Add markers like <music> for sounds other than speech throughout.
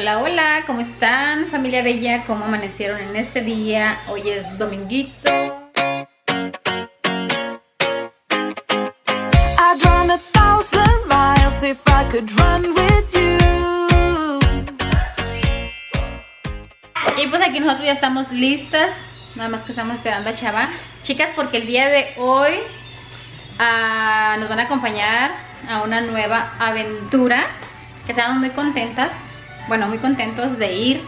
Hola, hola, ¿cómo están? Familia Bella, ¿cómo amanecieron en este día? Hoy es dominguito. I'd run a thousand miles if I could run with you. Y pues aquí nosotros ya estamos listas. Nada más que estamos esperando a Chava. Chicas, porque el día de hoy ah, nos van a acompañar a una nueva aventura. Que estamos muy contentas. Bueno, muy contentos de ir.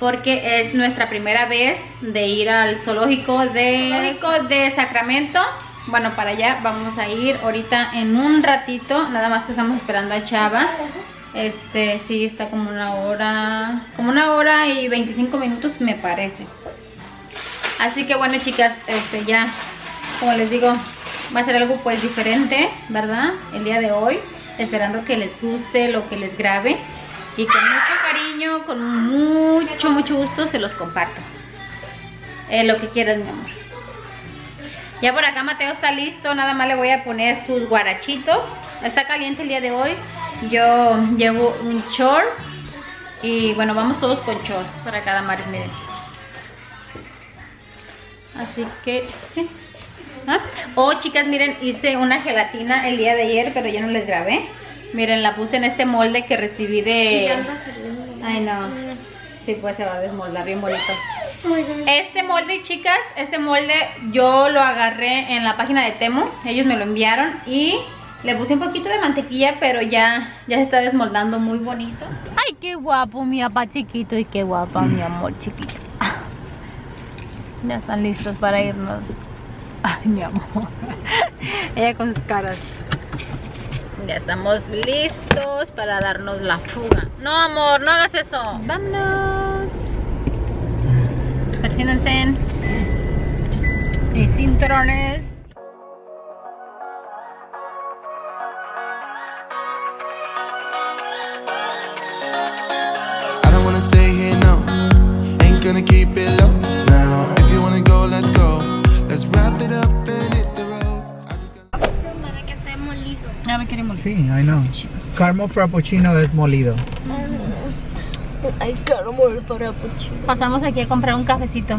Porque es nuestra primera vez de ir al zoológico de, zoológico de Sacramento. Bueno, para allá vamos a ir ahorita en un ratito. Nada más que estamos esperando a Chava. Este, sí, está como una hora, como una hora y 25 minutos me parece. Así que bueno, chicas, este ya, como les digo, va a ser algo pues diferente, ¿verdad? El día de hoy, esperando que les guste lo que les grabe. Y con mucho cariño, con mucho, mucho gusto se los comparto. Eh, lo que quieras, mi amor. Ya por acá Mateo está listo, nada más le voy a poner sus guarachitos. Está caliente el día de hoy. Yo llevo un short y bueno, vamos todos con short para cada mar, miren. Así que sí. ¿Ah? Oh, chicas, miren, hice una gelatina el día de ayer, pero ya no les grabé. Miren, la puse en este molde que recibí de... Ay, no. Sí, pues se va a desmoldar bien bonito. Este molde, chicas, este molde yo lo agarré en la página de Temo. Ellos me lo enviaron y le puse un poquito de mantequilla, pero ya, ya se está desmoldando muy bonito. Ay, qué guapo mi papá chiquito y qué guapa mi amor chiquito. Ya están listos para irnos. Ay, mi amor. <laughs> Ella con sus caras. Ya estamos listos para darnos la fuga. No, amor, no hagas eso. Vámonos. Persínense. Y cinturones. I don't wanna stay here, no. Ain't gonna keep it molido. Sí, I know. Caramel frappuccino desmolido. Ay, es caro morir para puchino. Pasamos aquí a comprar un cafecito.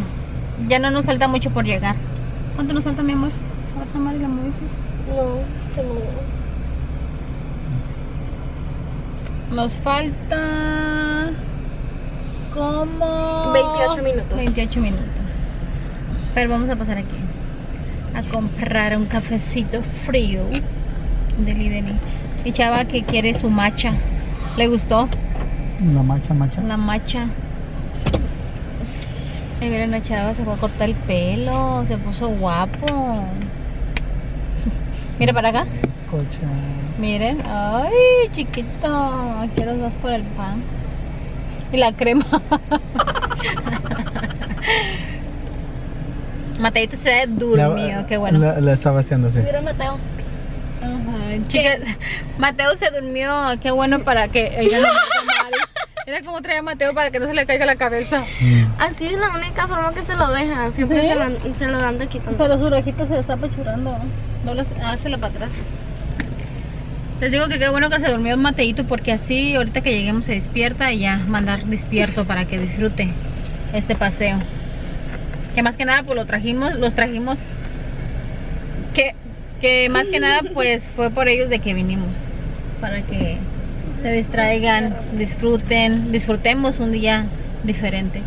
Ya no nos falta mucho por llegar. ¿Cuánto nos falta, mi amor? No, se me Nos falta como 28 minutos. 28 minutos. Pero vamos a pasar aquí a comprar un cafecito frío de Lideni. Y Chava que quiere su matcha. ¿Le gustó La macha, macha. la matcha? Y miren, la Chava se fue a cortar el pelo, se puso guapo. <laughs> Mira para acá. Escucha. Miren, ay, chiquito, quiero dos por el pan. Y la crema. <laughs> Mateito se durmió, La- qué bueno. La, la estaba haciendo así. Mira, Mateo. Chicas, Mateo se durmió, qué bueno para que. <laughs> Mira cómo trae a Mateo para que no se le caiga la cabeza. Mm. Así es la única forma que se lo dejan. Siempre ¿Sí? se, lo, se lo anda quitando. Pero su orejito se está apachurrando. Doble, hácelo para atrás. Les digo que qué bueno que se durmió Mateito porque así ahorita que lleguemos se despierta y ya mandar despierto para que disfrute este paseo. Que más que nada pues lo trajimos, los trajimos que, que más que nada pues fue por ellos de que vinimos. Para que se distraigan, disfruten, disfrutemos un día diferente.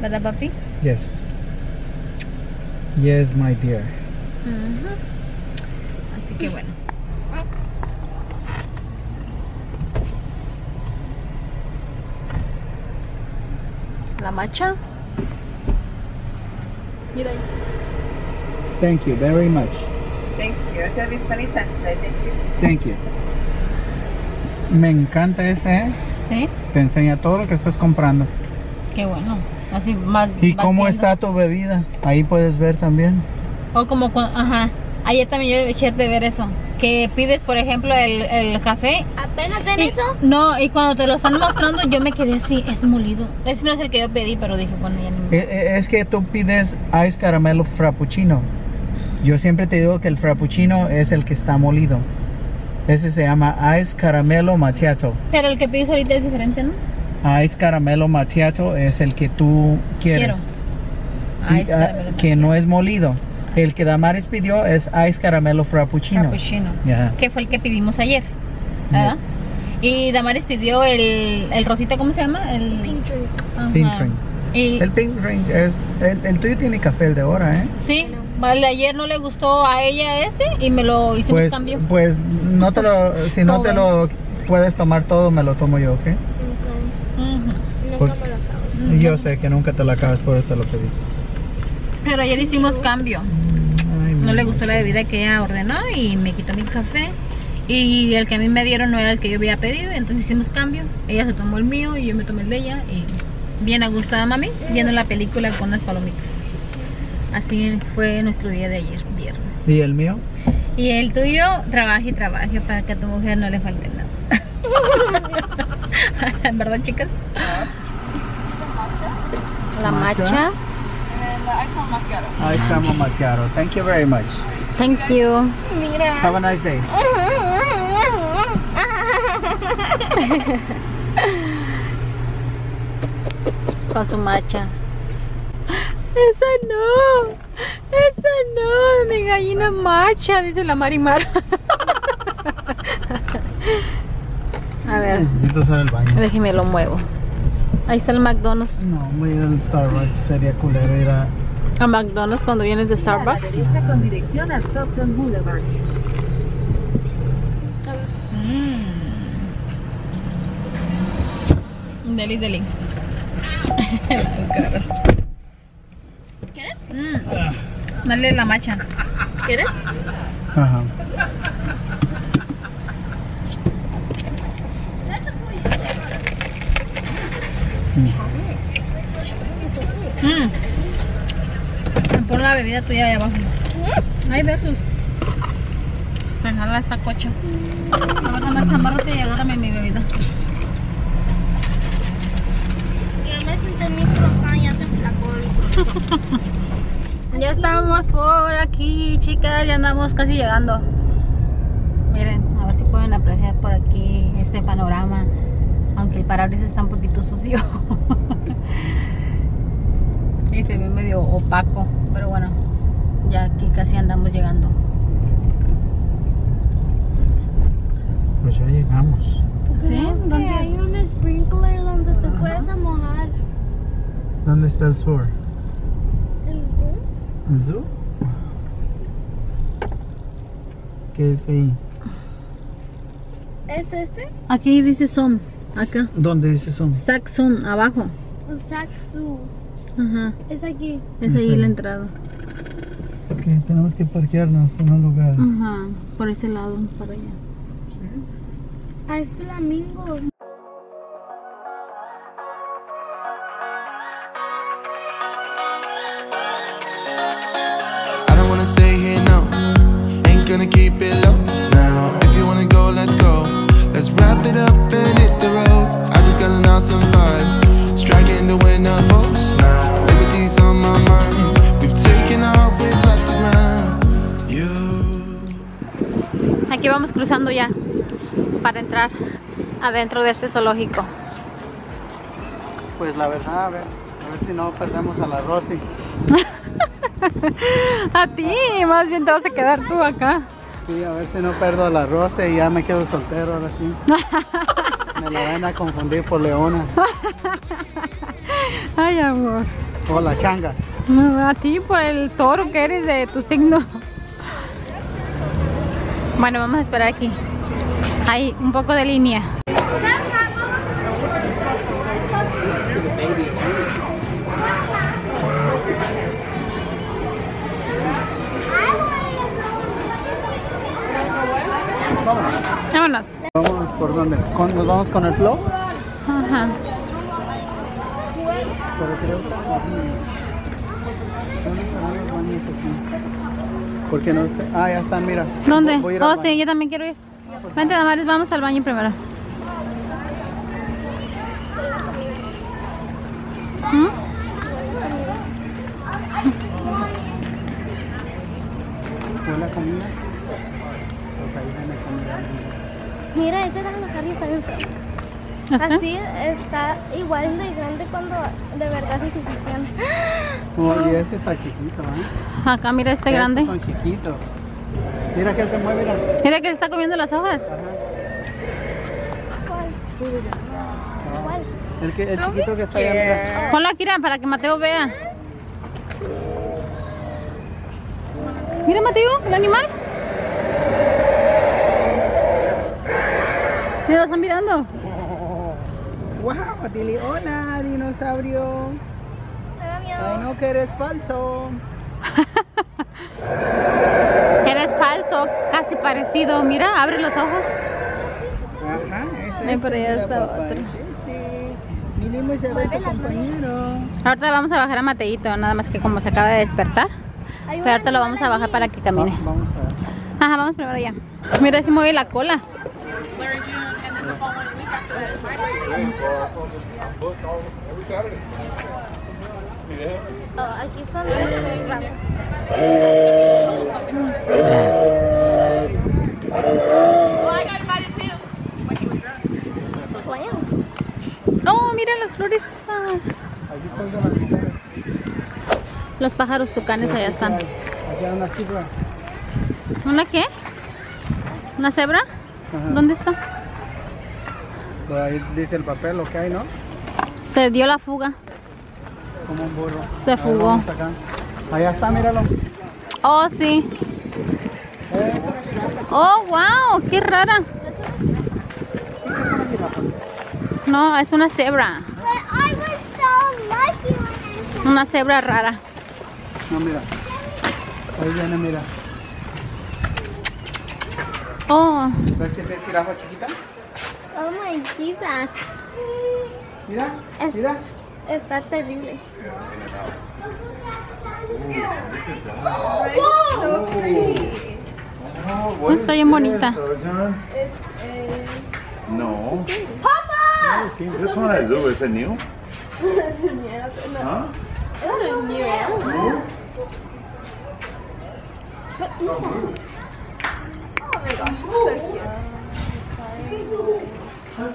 ¿Verdad papi? Yes. Yes, my dear. Así que bueno. La macha. Mira ahí. Thank you very much. Thank you. It's gonna be 20 cents today. Thank you. Thank you. Me encanta ese, ¿eh? Sí, Te enseña todo lo que estás comprando. qué bueno. Así más. ¿Y cómo viendo. está tu bebida? Ahí puedes ver también. O como cuando, ajá. Ayer también yo debe de ver eso. Que pides, por ejemplo, el, el café ¿Apenas ven Y- eso? No, y cuando te lo están mostrando, yo me quedé así, es molido. Ese no es el que yo pedí, pero dije, bueno, ya ni me. Eh, eh, Es que tú pides ice caramelo frappuccino. Yo siempre te digo que el frappuccino es el que está molido. Ese se llama Ice Caramelo Macchiato. Pero el que pides ahorita es diferente, ¿no? Ice Caramelo Macchiato es el que tú quieres. Quiero. Y, Ice ah, caramelo que no es molido. El que Damaris pidió es Ice Caramelo Frappuccino. Frappuccino. Ya. Que fue el que pedimos ayer. ¿Verdad? Y Damaris pidió el, el rosita, ¿cómo se llama? El Pink drink. Ajá. Pink drink. Y, El pink drink es. El, el tuyo tiene café, el de ahora, ¿eh? sí, vale, ayer no le gustó a ella ese y me lo hicimos Pues, cambio. pues no te lo. Si no te bueno. lo puedes tomar todo, me lo tomo yo, ¿ok? Nunca, me lo Yo sé que nunca te lo acabas, por eso te lo pedí. Pero ayer hicimos cambio. Ay, No le gustó la bebida que ella ordenó y me quitó mi café. Y el que a mí me dieron no era el que yo había pedido, entonces hicimos cambio. Ella se tomó el mío y yo me tomé el de ella. Y bien agustada, mami, viendo la película con unas palomitas. Así fue nuestro día de ayer, viernes. ¿Y el mío? Y el tuyo, trabaje y trabaje para que a tu mujer no le falte nada. <laughs> ¿Verdad, chicas? La Matcha. matcha. Ice Caramel Macchiato. Thank you very much. Thank you. Mira. Have a nice day. Con su matcha. Esa no. Esa no. Mi gallina macha, dice la Marimar. <laughs> A ver, Necesito usar el baño. déjeme lo muevo. Ahí está el McDonald's. No, voy a ir al Starbucks. Sería culero ir a. A McDonald's cuando vienes de Starbucks. con dirección a Stockton Boulevard. Deli, deli. ¿Quieres? Dale la macha. ¿Quieres? Ajá. Mm. Pon la bebida tuya ahí abajo. Hay versus. Se jala esta cocha. A ver, nada más amárrate y agárrame mi bebida. Ya me senté mi croissant, ya se flacó. <laughs> Ya estamos por aquí, chicas, ya andamos casi llegando. Miren, a ver si pueden apreciar por aquí este panorama, aunque el parabrisas está un poquito sucio. <laughs> y se ve medio opaco, pero bueno, ya aquí casi andamos llegando. Pues ya llegamos. ¿Sí? ¿Dónde hay es? un sprinkler donde te puedes mojar. ¿Dónde está el sur? ¿El zoom? ¿El zoo? ¿Qué es ahí? ¿Es este? Aquí dice Som, acá. ¿Dónde dice son? Saxon, abajo. El Saxu. Ajá, Es aquí. es ¿En ahí la entrada. Ok, tenemos que parquearnos en un lugar. Ajá, por ese lado, para allá. Hay flamingos. Adentro de este zoológico. Pues la verdad, a ver, a ver si no perdemos a la Rosy. <laughs> A ti, más bien te vas a quedar tú acá. Sí, a ver si no perdo a la Rosy y ya me quedo soltero ahora sí. <laughs> Me la van a confundir por Leona <laughs> Ay, amor. o la changa. A ti por el toro que eres de tu signo. Bueno, vamos a esperar aquí. Hay un poco de línea. Por dónde? ¿Con- ¿Nos vamos con el flow? Ajá. Pero creo. Porque no sé. Ah, ya están, mira. ¿Dónde? Voy Oh, sí, yo también quiero ir. Vente, Damaris, vamos al baño primero. ¿Mm? ¿Fue la comida? Pues ahí viene comida. Está bien feo. ¿Así? Así está igual de grande cuando de verdad se hicieron. <laughs> Oh, y este está chiquito, ¿eh? Acá mira este Estos grande. Son chiquitos. Mira que se mueve, mira. Mira que se está comiendo las hojas. ¿Cuál? ¿Cuál? El, que, el chiquito que está allá, mira. Ponlo aquí para que Mateo vea. Mira Mateo, el animal. Mira, lo están mirando. ¡Wow! Dile hola, dinosaurio. Me da miedo. Ay, no, que eres falso. <laughs> Eres falso, casi parecido. Mira, abre los ojos. Ajá, es Ay, este, por allá mira, está papá, otro. es este. Vinimos a ver a tu compañero. Ahorita vamos a bajar a Mateito, nada más que como se acaba de despertar. Hay Pero ahorita lo vamos a bajar para que camine. Va- vamos a ver. Ajá, vamos primero allá. Mira, se mueve la cola. Oh, mira las flores. Los pájaros tucanes allá están. Una cifra. ¿Una qué? ¿Una cebra? ¿Dónde está? Ahí dice el papel lo que hay, ¿no? Se dio la fuga. Como un burro. Se A fugó. Allá está, míralo. Oh, sí. Eh, Oh, wow, qué rara. No, es una cebra. Una cebra rara. no, mira. Ahí viene, mira. Oh, ¿Ves que es jirafa chiquita? Oh my Jesus. Mira, Es- mira. Está terrible. Oh, está bien bonita. No. Papa! seen this one zoo. Is it new? Huh? Ujú.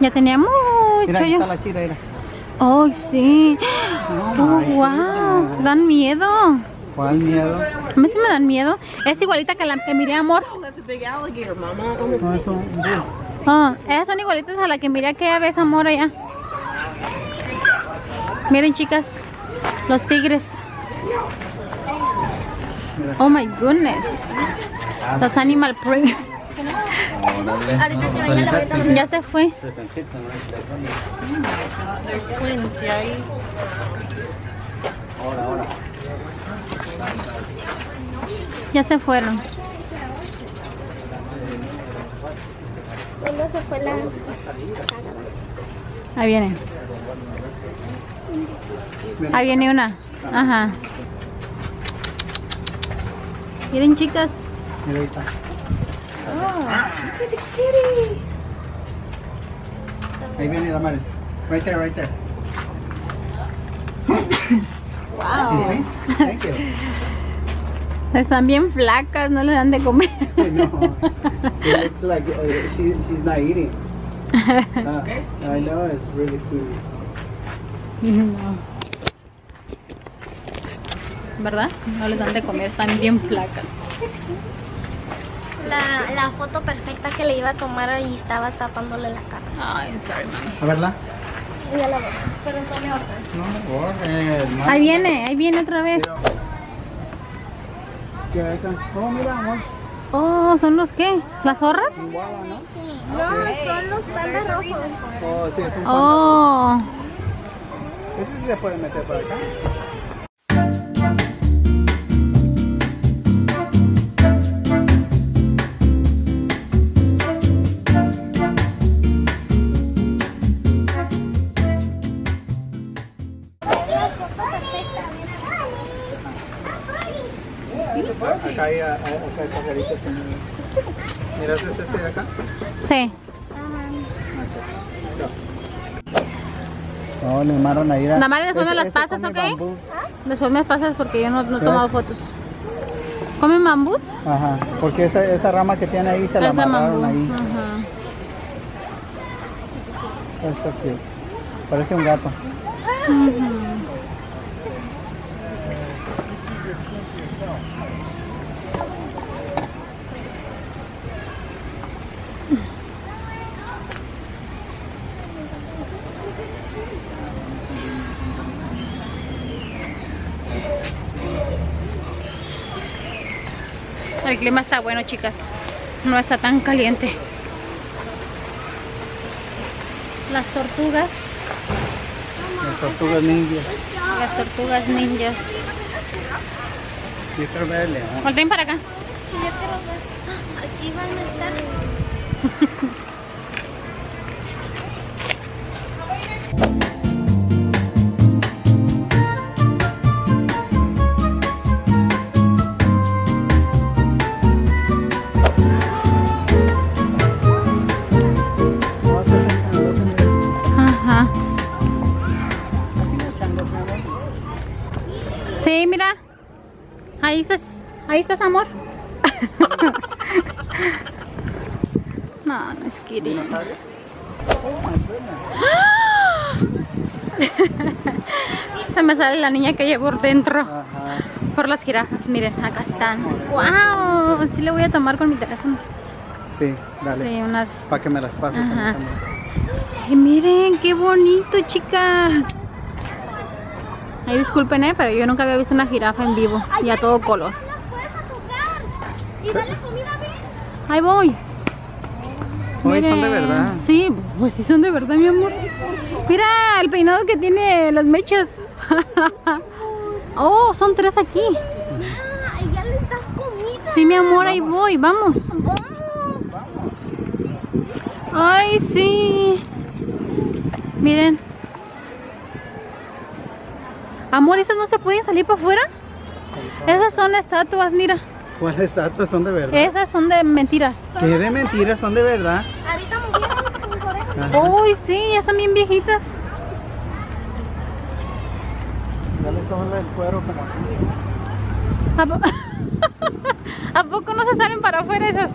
Ya tenía Mira, mucho ahí yo. está la chira, mira. Oh, sí. Oh, wow. Dan miedo. ¿Cuál miedo? A mí sí me dan miedo. Es igualita que la que miré, amor. Oh, esas son igualitas a la que miré aquella vez, amor, allá. Miren, chicas, los tigres. Oh my goodness. Los animal print. Ya se fue. Ya se fueron. ¿Dónde se fue la Ahí viene. Ahí viene una. Ajá. Miren, chicas. Mira, ahí está. Ahí viene Damaris. Right there, right there. Wow. Thank you. Están bien flacas, no le dan de comer. I know. It looks like uh, she, she's not eating. Uh, <laughs> I know, it's really stupid. No. ¿Verdad? No les dan de comer, están bien flacas. La, la foto perfecta que le iba a tomar y estaba tapándole la cara. Ay, sorry, mami. A verla. Ya la voy. Pero tome otra. No me borres. mami. Ahí viene, ahí viene otra vez. ¿Qué es eso? Oh, mira, amor. Oh, ¿son los qué? ¿Las zorras? Iguala, ¿no? No, son los pandas rojos. Oh, sí, es un panda. Oh. Ese sí se puede meter por acá. Acá las pasas, ¿ok? bambú. Después me pasas porque yo no, no he tomado fotos. ¿Comen bambús? Ajá, porque esa, esa rama que tiene ahí se la de amarraron ahí. Ajá. Está cute. Parece un gato. El clima está bueno, chicas. No está tan caliente. Las tortugas, Las tortugas ninjas. las tortugas ninjas. Yo quiero. Volteen para acá. Yo quiero ver. Aquí van a estar. <laughs> estás, amor. <laughs> no, no es goodness. <laughs> Se me sale la niña que llevo por dentro. Por las jirafas, miren, acá están. ¡Wow! Sí le voy a tomar con mi teléfono. Sí, dale. Sí, unas. Para que me las pases a mí Ajá. también. Ay, miren, qué bonito, chicas. Ay, disculpen, eh, pero yo nunca había visto una jirafa en vivo y a todo color. Comida, ven. Ahí voy. Hoy son de verdad. Sí, pues sí son de verdad, mi amor. Mira el peinado que tiene las mechas. <laughs> oh, son tres aquí. Ah, y ya le das comida. Sí, mi amor, ahí voy, vamos. Ay, sí. Miren. Amor, ¿esas no se pueden salir para afuera? Esas son estatuas, mira. ¿Cuáles estatuas son de verdad? Esas son de mentiras. ¿Qué de mentiras son de verdad? Ahorita. Ajá. Uy, sí, ya están bien viejitas. Dale sobre el cuero como aquí. ¿A, po- <laughs> ¿A poco no se salen para afuera esas?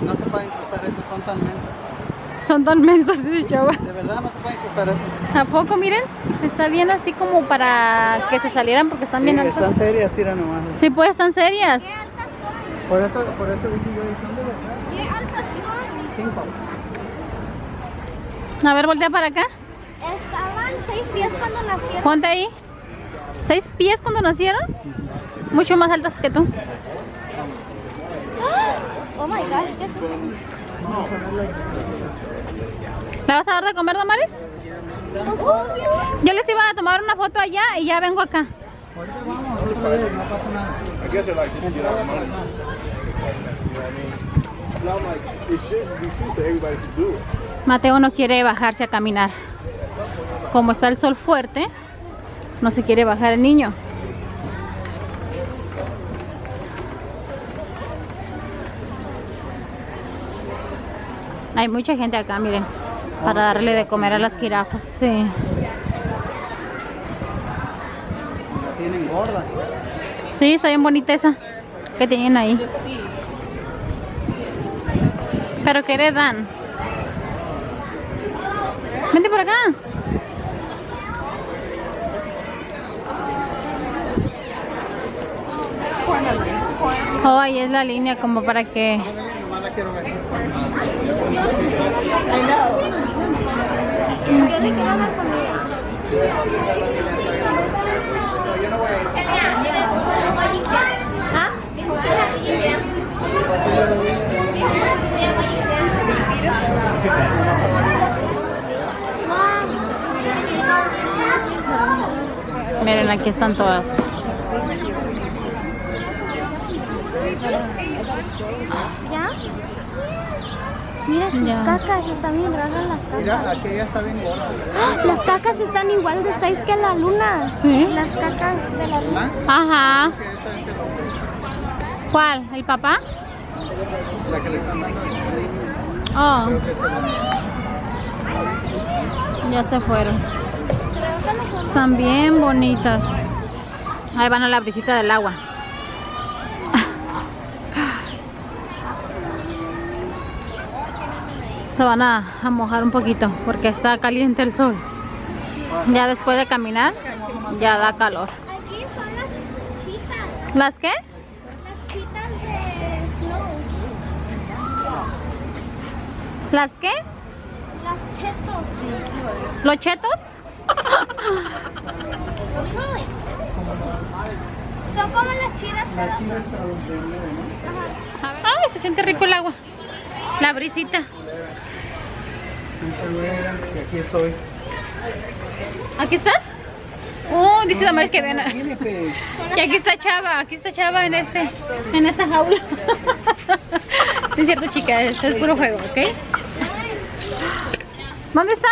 No se pueden cruzar estos, son tan mensos. Son tan mensas, sí, chava. De verdad no se pueden cruzar estos. ¿A poco, miren? Se está bien así como para que se salieran porque están bien Sí, altas. están serias, tira nomás. Sí, pues están serias. Por eso, por eso dije yo, ¿y son de verdad? ¿Qué altas son? Cinco. A ver, voltea para acá. Estaban seis pies cuando nacieron. Ponte ahí. ¿Seis pies cuando nacieron? Mucho más altas que tú. Oh my gosh, ¿qué es eso? ¿La vas a dar de comer, Damaris? Yo les iba a tomar una foto allá y ya vengo acá. Mateo no quiere bajarse a caminar. Como está el sol fuerte, no se quiere bajar el niño. Hay mucha gente acá, miren, para darle de comer a las jirafas. Sí. La tienen gorda. Sí, está bien bonita esa que tienen ahí. ¿Pero qué le dan? Vente por acá. Oh, ahí es la línea como para que... Nomás la quiero ver. Yo le quiero dar comida. ¿Ah? Miren, aquí están todas. Mira sus Ya. cacas, están bien raras las cacas. Mira, aquella está bien gorda. ¡Ah! Las cacas están igual de estáis que la luna. Sí. Las cacas de la luna. Ajá. El hombre. ¿Cuál? ¿El papá? La que le están dando. Oh, ya se fueron. Están bien bonitas. Ahí van a la brisita del agua. Se van a, a mojar un poquito porque está caliente el sol. Ya después de caminar, ya da calor. Aquí son las chitas. ¿Las qué? Las chitas de snow. ¿Las qué? Las chetos. ¿Los chetos? Son como las chidas, pero Ay, se siente rico el agua. La brisita. Y aquí estoy. ¿Aquí estás? Oh, dice la madre que ven. Y aquí está Chava, aquí está Chava en este, en esta jaula. <laughs> Sí, es cierto, chicas, esto es puro juego, ¿ok? ¿Dónde está?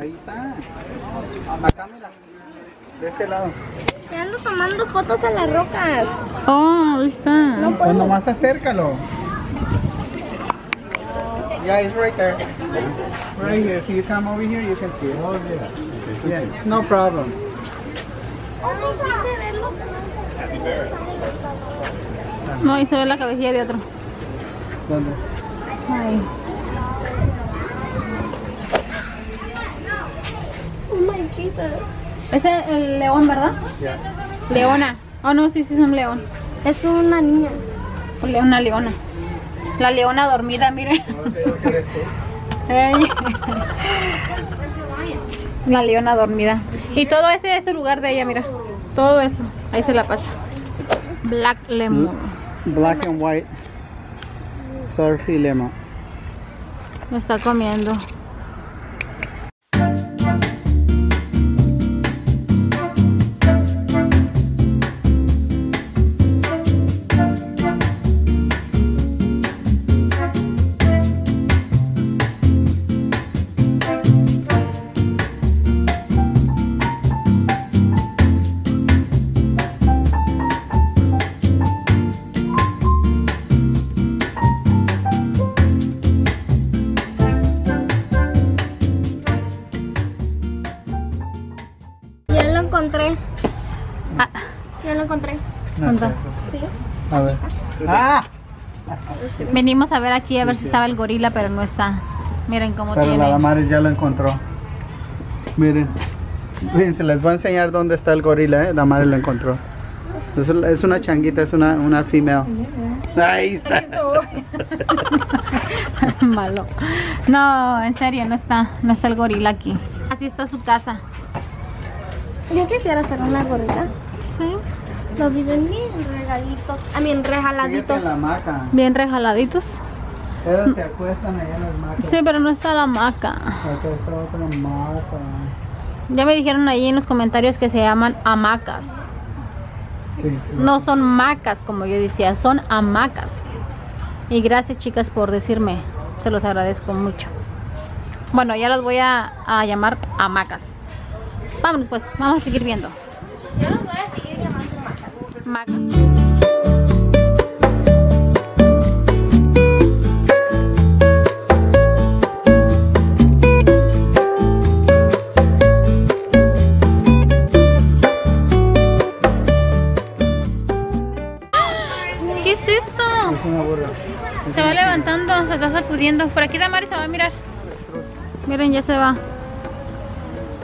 Ahí está. Acá mira. De ese lado. te ando tomando fotos a las rocas. Oh, ahí está. Pues nomás acércalo. Yeah, it's right there. Right here. If you come over here, you can see it. Oh, yeah. Yeah, no problem. No, ahí se ve la cabecilla de otro. ¿Dónde? Ahí. Oh my Jesus. Ese es el león, ¿verdad? Yeah. Leona. Oh, no, sí, sí, es un león. Es una niña. Una leona. La leona dormida, miren. La leona dormida. Y todo ese es el lugar de ella, mira. Todo eso. Ahí se la pasa. Black Lemon. Black and white. Surfy lemon. Lo está comiendo. Venimos a ver aquí a ver si estaba el gorila, pero no está. Miren cómo Pero la tiene. Damaris ya lo encontró. Miren. Miren, se les voy a enseñar dónde está el gorila, ¿eh? Damaris lo encontró. Es, es una changuita, es una, una female. Ahí está. <laughs> Malo. No, en serio, no está. No está el gorila aquí. Así está su casa. Yo quisiera hacer una gorrita. Sí. Los viven bien regalitos. A Fíjate rejaladitos. en la hamaca. Bien rejaladitos. Ellos se acuestan allá en las macas. Sí, pero no está la hamaca. Acá está otra hamaca. Ya me dijeron ahí en los comentarios que se llaman hamacas. Sí. No son macas, como yo decía, son hamacas. Y gracias, chicas, por decirme. Se los agradezco mucho. Bueno, ya las voy a, a llamar hamacas. Vámonos, pues, vamos a seguir viendo. Yo los voy a seguir llamando ¿Qué es eso? Es una burra. Se va levantando, se está sacudiendo. Por aquí Damari se va a mirar. Miren, ya se va.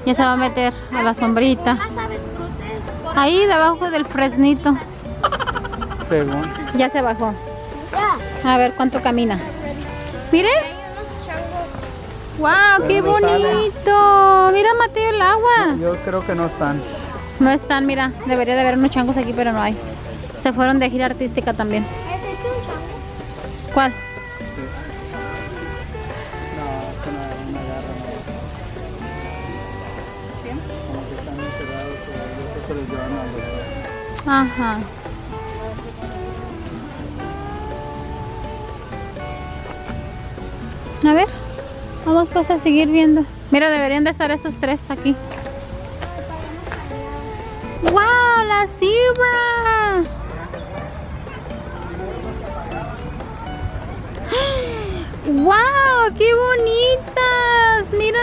Ya se va a meter a la sombrita. Ahí debajo del fresnito. Según. Ya se bajó. A ver cuánto camina. Miren. Hay unos changos. ¡Wow! ¡Qué no sale. bonito! Mira, Mateo, el agua. Yo creo que no están. No están, mira. Debería de haber unos changos aquí, pero no hay. Se fueron de gira artística también. ¿Es este un chango? ¿Cuál? No, garra. No. Que los llevan a los- Ajá. A ver, vamos pues a seguir viendo. Mira, deberían de estar esos tres aquí. ¡Wow! ¡La zebra! ¡Wow! ¡Qué bonitas! Mira.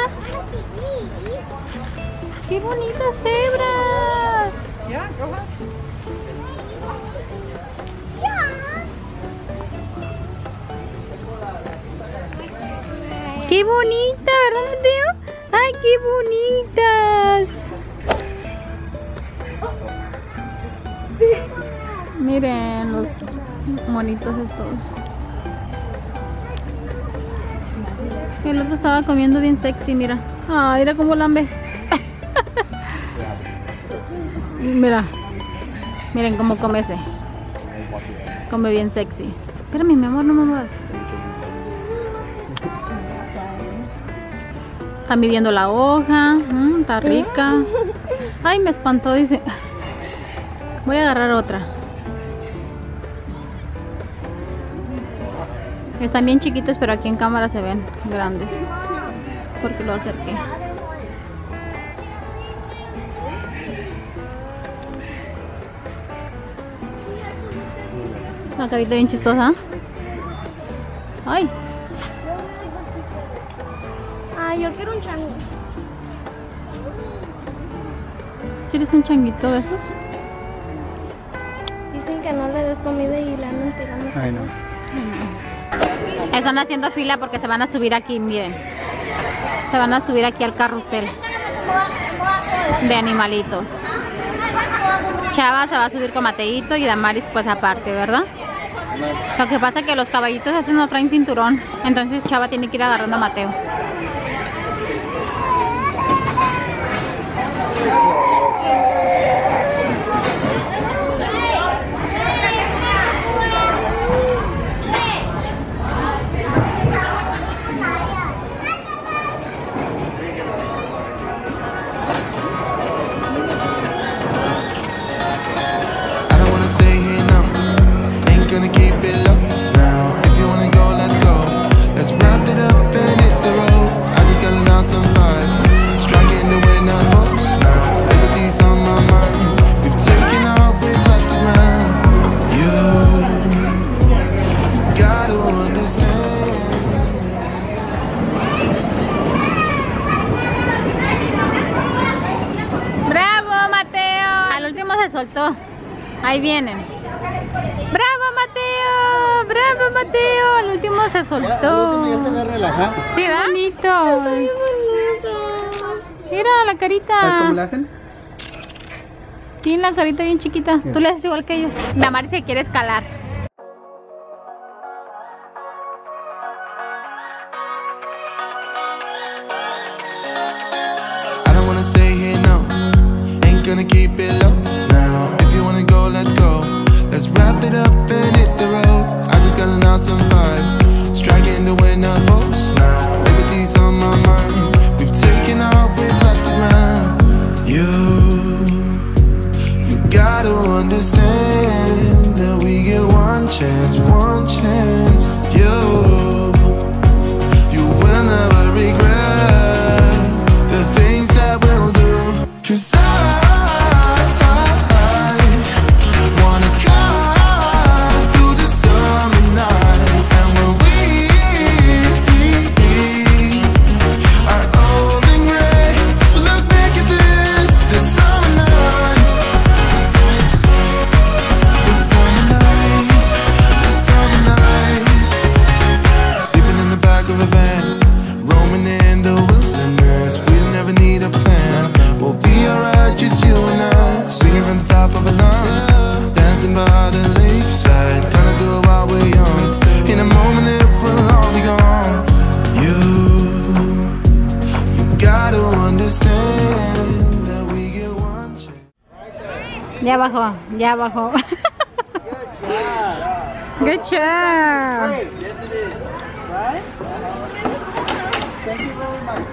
¡Qué bonitas cebras! ¡Qué bonita! ¿Verdad, Mateo? ¡Ay, qué bonitas! Miren los monitos estos. El otro estaba comiendo bien sexy, mira. Ah, mira cómo lambe. <laughs> mira. Miren cómo come ese. Come bien sexy. Espérame, mi amor, no me. Está midiendo la hoja. Mm, está rica. Ay, me espantó, dice. Voy a agarrar otra. Están bien chiquitos, pero aquí en cámara se ven grandes. Porque lo acerqué. La carita bien chistosa. Ay, Ay, yo quiero un chango. ¿quieres un changuito de esos? Dicen que no le des comida y le andan pegando. Ay, no. Están haciendo fila porque se van a subir aquí, miren. Se van a subir aquí al carrusel de animalitos. Chava se va a subir con Mateito y Damaris pues aparte, ¿verdad? Lo que pasa es que los caballitos esos no traen cinturón, entonces Chava tiene que ir agarrando a Mateo. I La ¿Sabes carita. cómo le hacen? Tiene la carita bien chiquita. Tú le haces igual que ellos. Damaris se quiere escalar. One chance. You. You will never regret bajó. <laughs> Good job. Yes, it is. Right? Thank you very much.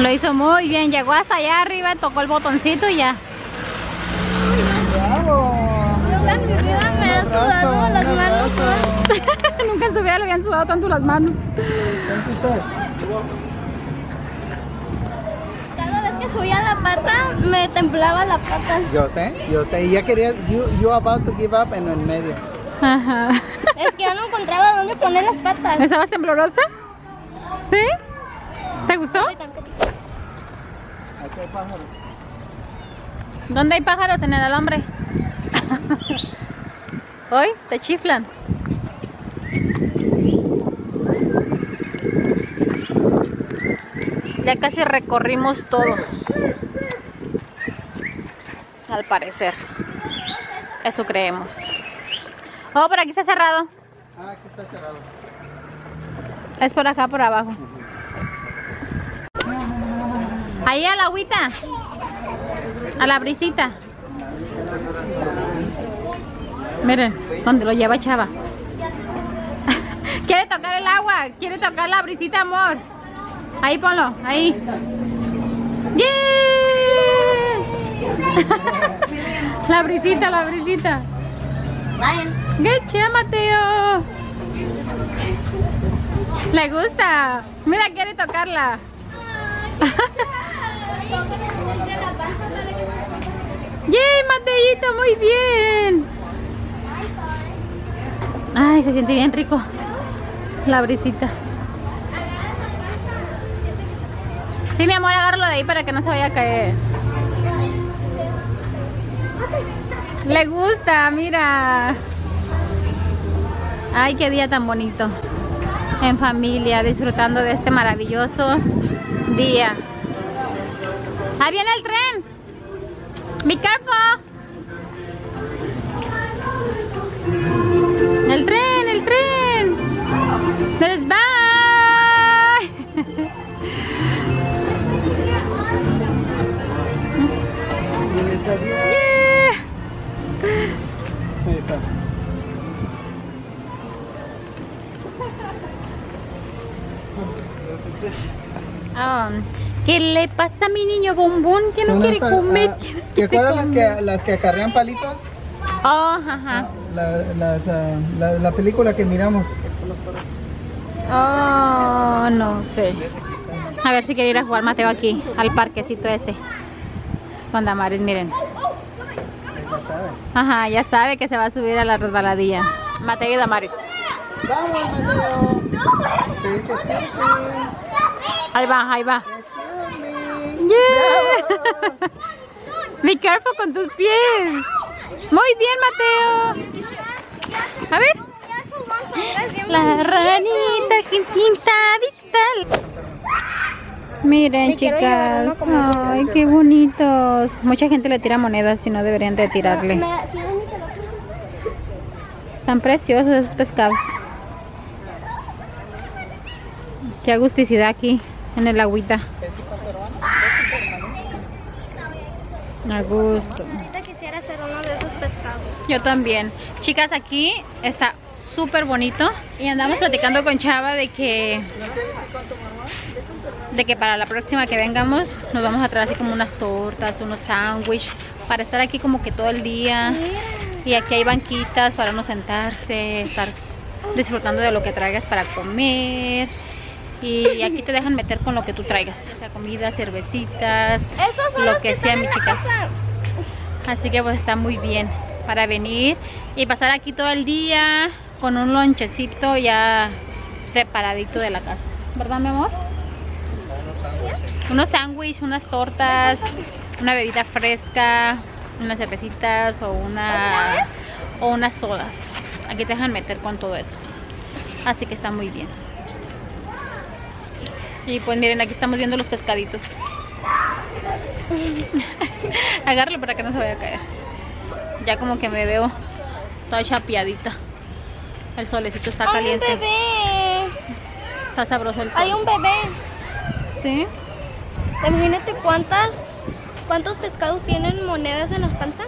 Lo hizo muy bien. Llegó hasta allá arriba, tocó el botoncito y ya. Nunca en mi vida me han sudado las <laughs> manos más. Nunca en su vida le habían sudado tanto las manos. Que subía la pata, me temblaba la pata. Yo sé, yo sé. Y ya quería, you, you about to give up en el medio. Ajá. <laughs> Es que ya no encontraba dónde poner las patas. ¿Estabas temblorosa? ¿Sí? ¿Te gustó? Aquí hay pájaros. ¿Dónde hay pájaros en el alambre? <laughs> Hoy te chiflan. Ya casi recorrimos todo. Al parecer. Eso creemos. Oh, por aquí está cerrado. Ah, aquí está cerrado. Es por acá, por abajo. Ahí a la agüita. A la brisita. Miren, donde lo lleva Chava. <laughs> Quiere tocar el agua. Quiere tocar la brisita, amor. Ahí ponlo, ahí. ¡Yeah! <laughs> La brisita, la brisita. ¡Qué chido, Mateo! Le gusta. Mira, quiere tocarla. <laughs> ¡Yay, Mateito! Muy bien. Ay, se siente bien rico. La brisita. Sí, mi amor, agárralo de ahí para que no se vaya a caer. Le gusta, mira. Ay, qué día tan bonito. En familia, disfrutando de este maravilloso día. Ahí viene el tren. Be careful. El tren, el tren. Let's adiós. Yeah. Ahí está. Ah, ¿Qué le pasa a mi niño bombón que no quiere comer? ah, ¿Te acuerdas las que, las que acarrean palitos? Oh, ajá. La, las, ah, la, la película que miramos. Oh, no sé. A ver si quiere ir a jugar Mateo aquí, al parquecito este. Con Damaris, miren. Ajá, ya sabe que se va a subir a la resbaladilla. Mateo y Damaris. ¡Vamos, Mateo! Te dije, "Excuse Ahí va, ahí va. me". Yeah. Be careful con tus pies. Muy bien, Mateo. A ver. La ranita que pintadita. Miren, chicas. Ay, qué bonitos. Mucha gente le tira monedas y no deberían de tirarle. Están preciosos esos pescados. Qué agusticidad aquí en el agüita. A gusto. Ahorita quisiera hacer uno de esos pescados. Yo también. Chicas, aquí está súper bonito. Y andamos platicando con Chava de que de que para la próxima que vengamos nos vamos a traer así como unas tortas, unos sándwiches para estar aquí como que todo el día. Y aquí hay banquitas para uno sentarse, estar disfrutando de lo que traigas para comer. Y aquí te dejan meter con lo que tú traigas, ya sea comida, cervecitas, lo que que sea, mi chicas. Así que pues está muy bien para venir y pasar aquí todo el día con un lonchecito ya preparadito de la casa. ¿Verdad, mi amor? Unos sándwiches, unas tortas, una bebida fresca, unas cervecitas o una o unas sodas. Aquí te dejan meter con todo eso. Así que está muy bien. Y pues miren, aquí estamos viendo los pescaditos. <laughs> Agárralo para que no se vaya a caer. Ya como que me veo toda chapeadita. El solecito está Hay un caliente. bebé. Está sabroso el sol. Hay un bebé. ¿Sí? Imagínate cuántas, cuántos pescados tienen monedas en las panzas.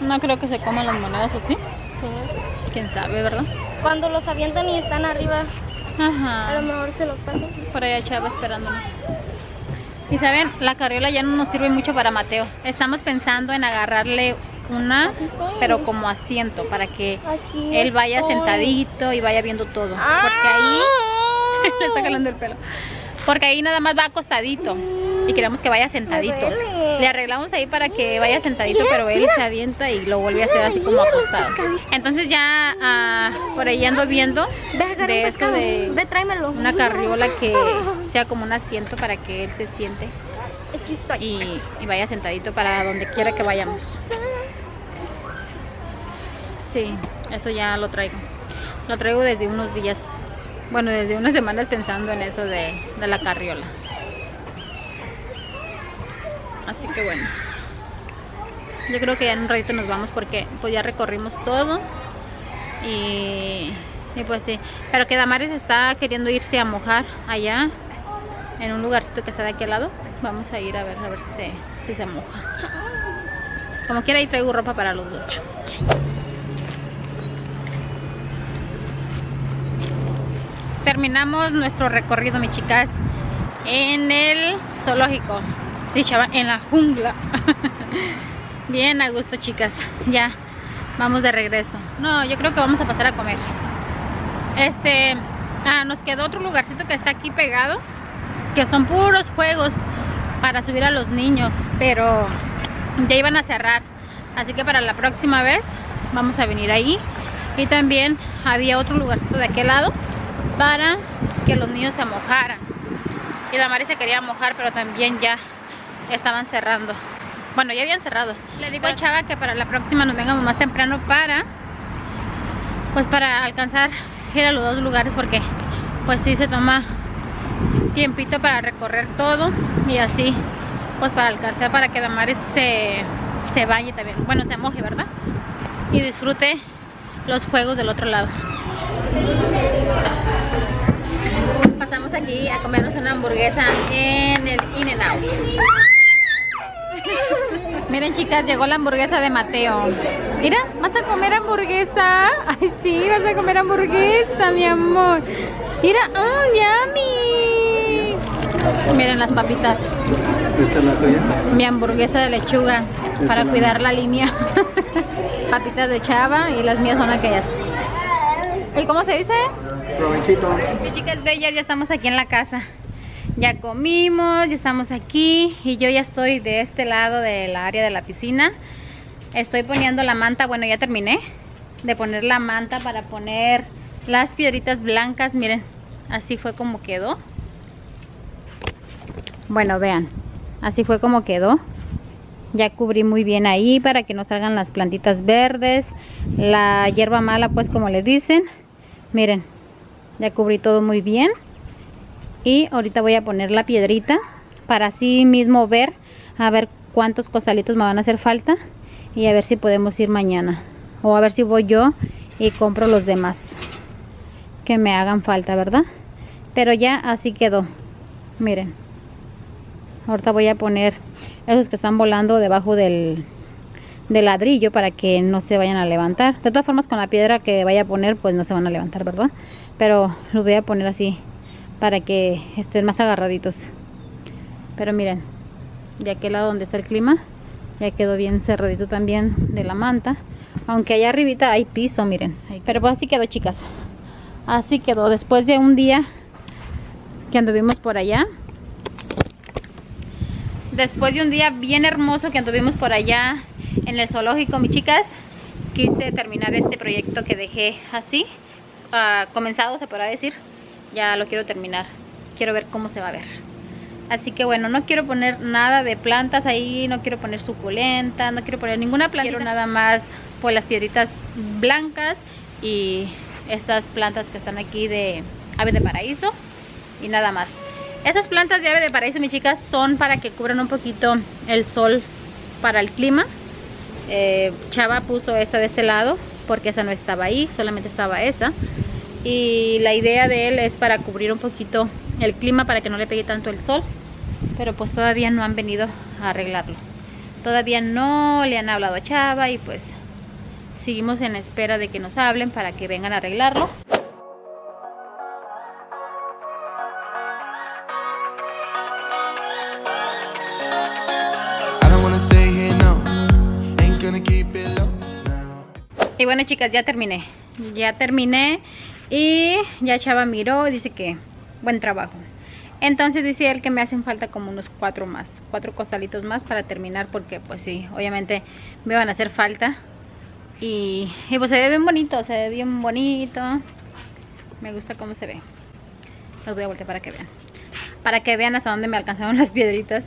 No creo que se coman las monedas, ¿o sí? Quién sabe, ¿verdad? Cuando los avientan y están arriba, a lo Ajá. mejor se los pasan. Por allá Chava esperándonos. Y saben, la carriola ya no nos sirve mucho para Mateo. Estamos pensando en agarrarle una, pero como asiento, para que Aquí él vaya estoy. sentadito y vaya viendo todo. Ah. Porque ahí <laughs> le está jalando el pelo. Porque ahí nada más va acostadito. Y queremos que vaya sentadito. Le arreglamos ahí para que vaya sentadito, pero él se avienta y lo vuelve a hacer así como acostado. Entonces ya ah, por ahí ando viendo de esto de una carriola que <laughs> sea como un asiento para que él se siente y, y vaya sentadito para donde quiera que vayamos. Sí, eso ya lo traigo. Lo traigo desde unos días, bueno, desde unas semanas pensando en eso de, la carriola. Así que bueno. Yo creo que ya en un ratito nos vamos porque pues ya recorrimos todo. Y, y pues sí. Pero que Damaris está queriendo irse a mojar allá. En un lugarcito que está de aquí al lado. Vamos a ir a ver, a ver si se, si se moja. Como quiera ahí traigo ropa para los dos. Terminamos nuestro recorrido, mis chicas, en el zoológico. Sí, chava, en la jungla. <laughs> Bien a gusto, chicas. Ya, vamos de regreso. No, yo creo que vamos a pasar a comer. Este, ah, nos quedó otro lugarcito que está aquí pegado, que son puros juegos para subir a los niños, pero ya iban a cerrar. Así que para la próxima vez vamos a venir ahí. Y también había otro lugarcito de aquel lado para que los niños se mojaran. Y la Mari se quería mojar, pero también ya estaban cerrando. Bueno, ya habían cerrado. Le digo a Chava que para la próxima nos vengamos más temprano para pues para alcanzar ir a los dos lugares porque pues sí se toma tiempito para recorrer todo y así pues para alcanzar para que Damaris se, se bañe también, bueno se moje verdad y disfrute los juegos del otro lado pasamos aquí a comernos una hamburguesa en el In n Out <laughs> Miren chicas, llegó la hamburguesa de Mateo. Mira, ¿vas a comer hamburguesa? Ay, sí, vas a comer hamburguesa, mi amor. Mira, mmm, yummy. Miren las papitas. Esta es la tuya. Mi hamburguesa de lechuga para la cuidar la línea. <laughs> papitas de chava y las mías son aquellas. ¿Y cómo se dice? Provechito. Mis chicas bellas, ya estamos aquí en la casa. Ya comimos, ya estamos aquí y yo ya estoy de este lado del área de la piscina. Estoy poniendo la manta, bueno ya terminé de poner la manta para poner las piedritas blancas. Miren, así fue como quedó. Bueno, vean, así fue como quedó. Ya cubrí muy bien ahí para que no salgan las plantitas verdes, la hierba mala pues como le dicen. Miren, ya cubrí todo muy bien. Y ahorita voy a poner la piedrita para así mismo ver, a ver cuántos costalitos me van a hacer falta. Y a ver si podemos ir mañana. O a ver si voy yo y compro los demás que me hagan falta, ¿verdad? Pero ya así quedó. Miren. Ahorita voy a poner esos que están volando debajo del, del ladrillo para que no se vayan a levantar. De todas formas con la piedra que vaya a poner pues no se van a levantar, ¿verdad? Pero los voy a poner así para que estén más agarraditos. Pero miren, de aquel lado donde está el clima, ya quedó bien cerradito también de la manta. Aunque allá arribita hay piso, miren. Pero pues así quedó, chicas. Así quedó. Después de un día que anduvimos por allá. Después de un día bien hermoso que anduvimos por allá en el zoológico, mis chicas, quise terminar este proyecto que dejé así. Ah, comenzado, se podrá decir. Ya lo quiero terminar. Quiero ver cómo se va a ver. Así que bueno, no quiero poner nada de plantas ahí, no quiero poner suculenta, no quiero poner ninguna planta. Quiero nada más pues las piedritas blancas y estas plantas que están aquí de ave de paraíso y nada más. Esas plantas de ave de paraíso, mis chicas, son para que cubran un poquito el sol para el clima. Eh, Chava puso esta de este lado porque esa no estaba ahí, solamente estaba esa. Y la idea de él es para cubrir un poquito el clima para que no le pegue tanto el sol. Pero pues todavía no han venido a arreglarlo. Todavía no le han hablado a Chava y pues seguimos en espera de que nos hablen para que vengan a arreglarlo. Y bueno chicas, ya terminé. Ya terminé y ya Chava miró y dice que buen trabajo. Entonces dice él que me hacen falta como unos cuatro más, cuatro costalitos más para terminar porque pues sí, obviamente me van a hacer falta. Y, pues se ve bien bonito, se ve bien bonito. Me gusta cómo se ve. Los voy a voltear para que vean. Para que vean hasta dónde me alcanzaron <laughs> las piedritas.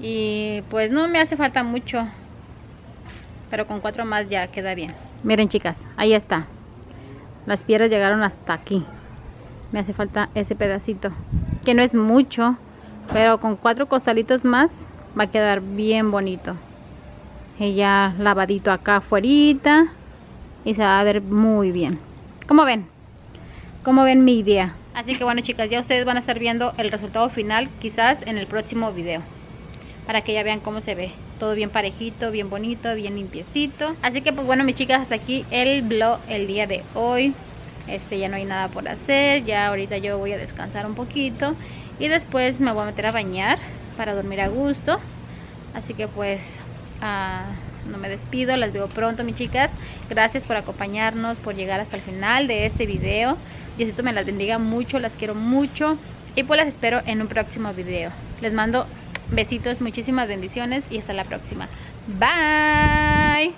Y pues no me hace falta mucho. Pero con cuatro más ya queda bien. Miren chicas, ahí está. Las piedras llegaron hasta aquí. Me hace falta ese pedacito. Que no es mucho. Pero con cuatro costalitos más va a quedar bien bonito. Y ya lavadito acá afuera. Y se va a ver muy bien. ¿Cómo ven? ¿Cómo ven mi idea? Así que bueno chicas, ya ustedes van a estar viendo el resultado final quizás en el próximo video. Para que ya vean cómo se ve. Todo bien parejito, bien bonito, bien limpiecito. Así que pues bueno mis chicas, hasta aquí el vlog el día de hoy. Este ya no hay nada por hacer. Ya ahorita yo voy a descansar un poquito. Y después me voy a meter a bañar para dormir a gusto. Así que pues... ah, no me despido, las veo pronto mis chicas. Gracias por acompañarnos, por llegar hasta el final de este video. Diosito me las bendiga mucho, las quiero mucho. Y pues las espero en un próximo video. Les mando Besitos, muchísimas bendiciones y hasta la próxima. Bye.